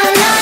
I'm not.